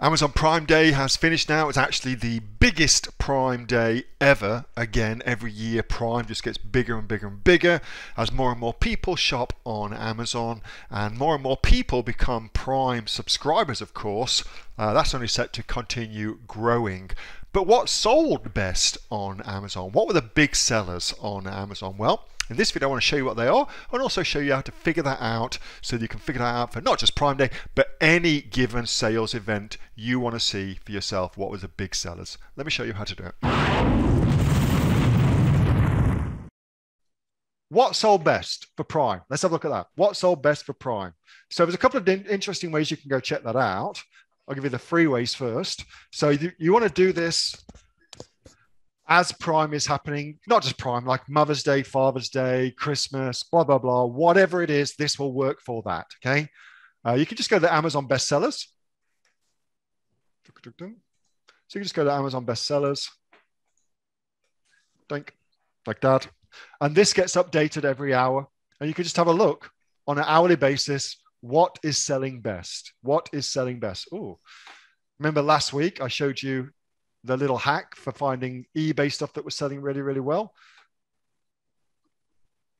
Amazon Prime Day has finished now. It's actually the biggest Prime Day ever. Again, every year Prime just gets bigger and bigger and bigger as more and more people shop on Amazon and more and more people become Prime subscribers, of course. Uh, that's only set to continue growing. But what sold best on Amazon? What were the big sellers on Amazon? Well, in this video, I want to show you what they are and also show you how to figure that out so that you can figure that out for not just Prime Day, but any given sales event you want to see for yourself. What was the big sellers? Let me show you how to do it. What sold best for Prime? Let's have a look at that. What sold best for Prime? So there's a couple of interesting ways you can go check that out. I'll give you the free ways first. So you, you want to do this as Prime is happening, not just Prime, like Mother's Day, Father's Day, Christmas, blah, blah, blah, whatever it is, this will work for that. Okay. Uh, you can just go to the Amazon bestsellers. So you can just go to Amazon bestsellers. Think like that. And this gets updated every hour. And you can just have a look on an hourly basis. What is selling best? What is selling best? Oh, remember last week I showed you the little hack for finding eBay stuff that was selling really, really well.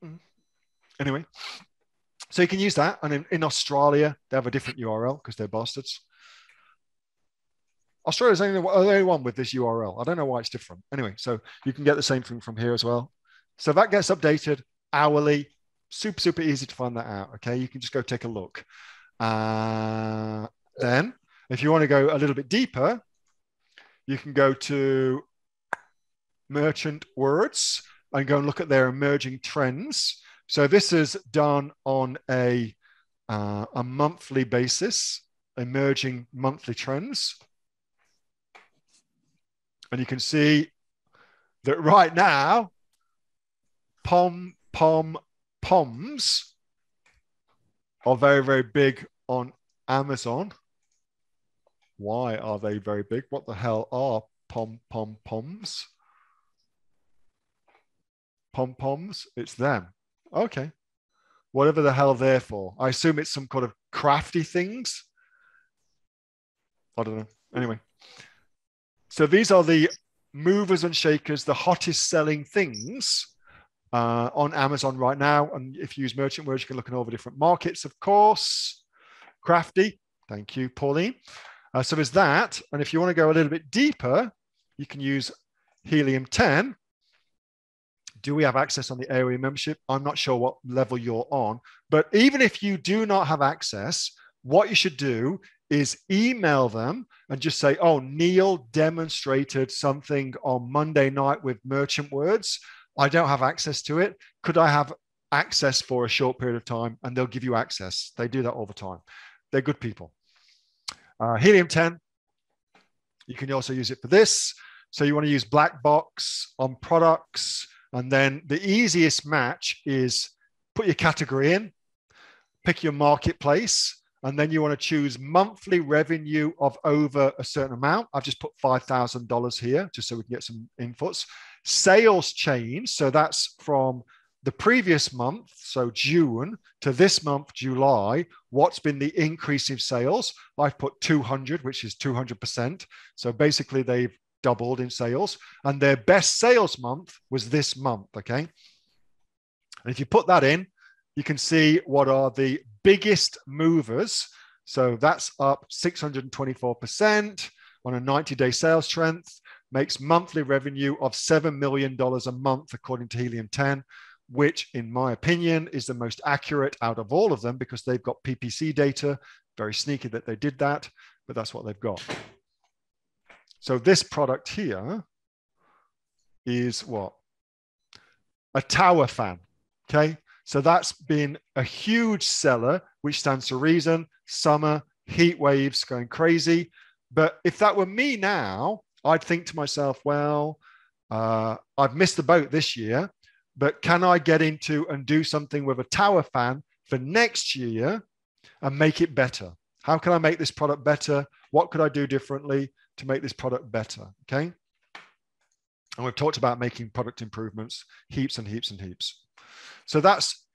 Mm. Anyway, so you can use that. And in, in Australia, they have a different URL because they're bastards. Australia's only the only one with this URL. I don't know why it's different. Anyway, so you can get the same thing from here as well. So that gets updated hourly. Super, super easy to find that out. Okay, you can just go take a look. Uh, then, if you want to go a little bit deeper, you can go to merchant words and go and look at their emerging trends. So this is done on a, uh, a monthly basis, emerging monthly trends. And you can see that right now, pom, pom, poms are very, very big on Amazon. Why are they very big? What the hell are pom pom poms? Pom poms? It's them. Okay. Whatever the hell they're for. I assume it's some kind of crafty things. I don't know. Anyway. So these are the movers and shakers, the hottest selling things uh, on Amazon right now. And if you use Merchant Words, you can look in all the different markets, of course. Crafty. Thank you, Pauline. Uh, so there's that. And if you want to go a little bit deeper, you can use Helium 10. Do we have access on the area membership? I'm not sure what level you're on. But even if you do not have access, what you should do is email them and just say, oh, Neil demonstrated something on Monday night with merchant words. I don't have access to it. Could I have access for a short period of time? And they'll give you access. They do that all the time. They're good people. Uh, helium 10, you can also use it for this. So you want to use black box on products. And then the easiest match is put your category in, pick your marketplace, and then you want to choose monthly revenue of over a certain amount. I've just put $5,000 here just so we can get some inputs. Sales change. So that's from the previous month, so June, to this month, July, what's been the increase in sales? I've put 200, which is 200%. So basically, they've doubled in sales. And their best sales month was this month. Okay. And if you put that in, you can see what are the biggest movers. So that's up 624% on a 90 day sales trend, makes monthly revenue of $7 million a month, according to Helium 10 which, in my opinion, is the most accurate out of all of them because they've got PPC data. Very sneaky that they did that, but that's what they've got. So this product here is what? A tower fan. Okay. So that's been a huge seller, which stands to reason. Summer, heat waves going crazy. But if that were me now, I'd think to myself, well, uh, I've missed the boat this year but can I get into and do something with a tower fan for next year and make it better? How can I make this product better? What could I do differently to make this product better? Okay. And we've talked about making product improvements, heaps and heaps and heaps. So that's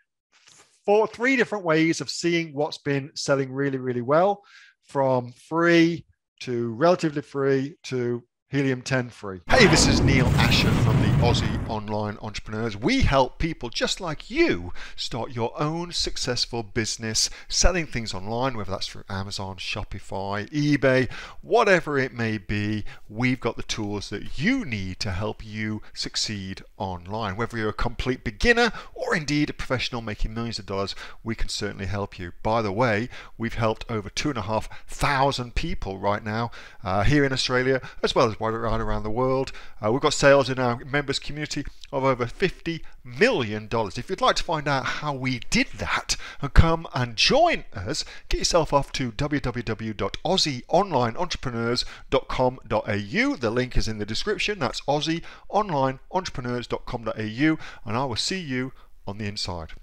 four, three different ways of seeing what's been selling really, really well from free to relatively free to Helium 10 free. Hey, this is Neil Asher from the Aussie Online Entrepreneurs. We help people just like you start your own successful business selling things online, whether that's through Amazon, Shopify, eBay, whatever it may be. We've got the tools that you need to help you succeed online. Whether you're a complete beginner or indeed a professional making millions of dollars, we can certainly help you. By the way, we've helped over two and a half thousand people right now uh, here in Australia, as well as right around the world. Uh, we've got sales in our members community of over $50 million. If you'd like to find out how we did that and come and join us, get yourself off to www.aussieonlineentrepreneurs.com.au. The link is in the description. That's aussieonlineentrepreneurs.com.au and I will see you on the inside.